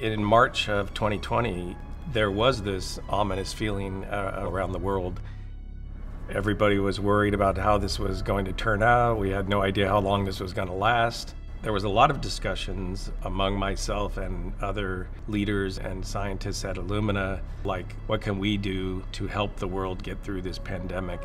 In March of 2020, there was this ominous feeling uh, around the world. Everybody was worried about how this was going to turn out. We had no idea how long this was going to last. There was a lot of discussions among myself and other leaders and scientists at Illumina, like what can we do to help the world get through this pandemic?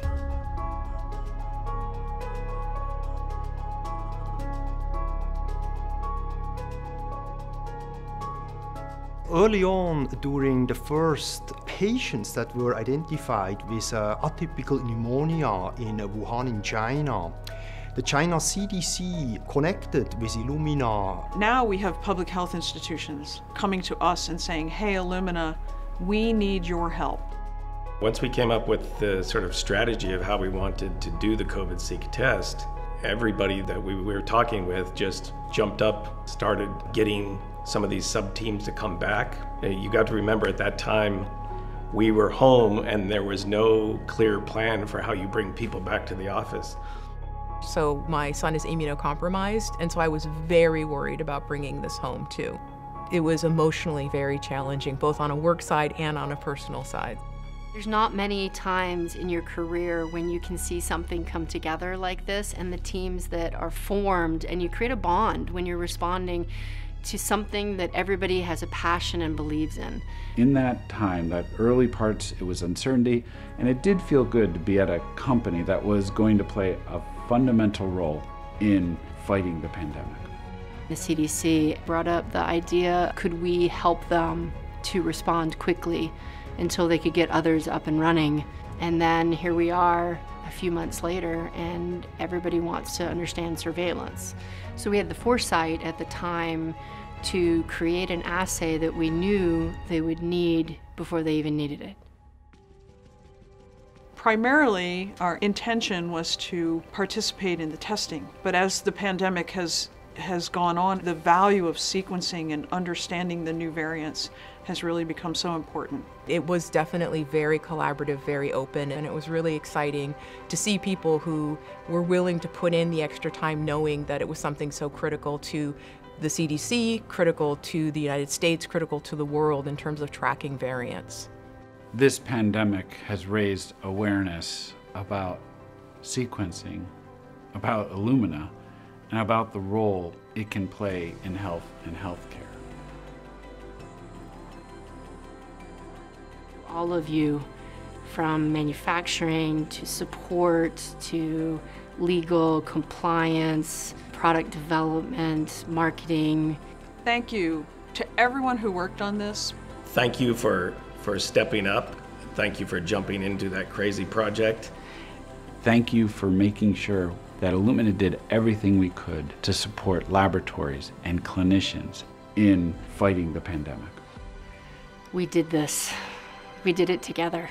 Early on, during the first patients that were identified with uh, atypical pneumonia in Wuhan in China, the China CDC connected with Illumina. Now we have public health institutions coming to us and saying, hey, Illumina, we need your help. Once we came up with the sort of strategy of how we wanted to do the COVIDSeq test, everybody that we were talking with just jumped up, started getting some of these sub teams to come back. Uh, you got to remember at that time, we were home and there was no clear plan for how you bring people back to the office. So my son is immunocompromised, and so I was very worried about bringing this home too. It was emotionally very challenging, both on a work side and on a personal side. There's not many times in your career when you can see something come together like this and the teams that are formed and you create a bond when you're responding to something that everybody has a passion and believes in. In that time, that early parts, it was uncertainty, and it did feel good to be at a company that was going to play a fundamental role in fighting the pandemic. The CDC brought up the idea could we help them to respond quickly until they could get others up and running? And then here we are a few months later, and everybody wants to understand surveillance. So we had the foresight at the time to create an assay that we knew they would need before they even needed it. Primarily, our intention was to participate in the testing, but as the pandemic has has gone on, the value of sequencing and understanding the new variants has really become so important. It was definitely very collaborative, very open, and it was really exciting to see people who were willing to put in the extra time knowing that it was something so critical to the CDC, critical to the United States, critical to the world in terms of tracking variants. This pandemic has raised awareness about sequencing, about Illumina, and about the role it can play in health and healthcare. All of you, from manufacturing to support to legal compliance, product development, marketing. Thank you to everyone who worked on this. Thank you for, for stepping up. Thank you for jumping into that crazy project. Thank you for making sure that Illumina did everything we could to support laboratories and clinicians in fighting the pandemic. We did this. We did it together.